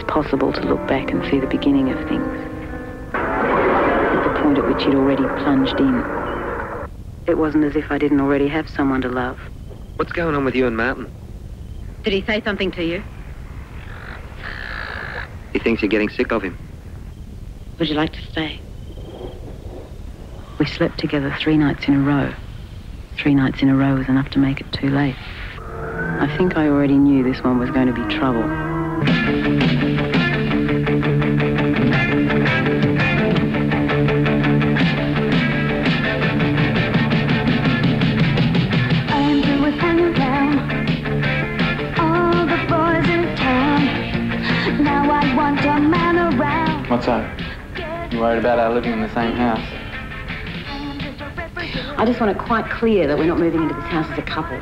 impossible to look back and see the beginning of things. The point at which he'd already plunged in. It wasn't as if I didn't already have someone to love. What's going on with you and Martin? Did he say something to you? He thinks you're getting sick of him. Would you like to stay? We slept together three nights in a row. Three nights in a row was enough to make it too late. I think I already knew this one was going to be trouble. I am through with hanging around all the boys in town. Now I want a man around. What's that? You worried about our living in the same house? I just want it quite clear that we're not moving into this house as a couple.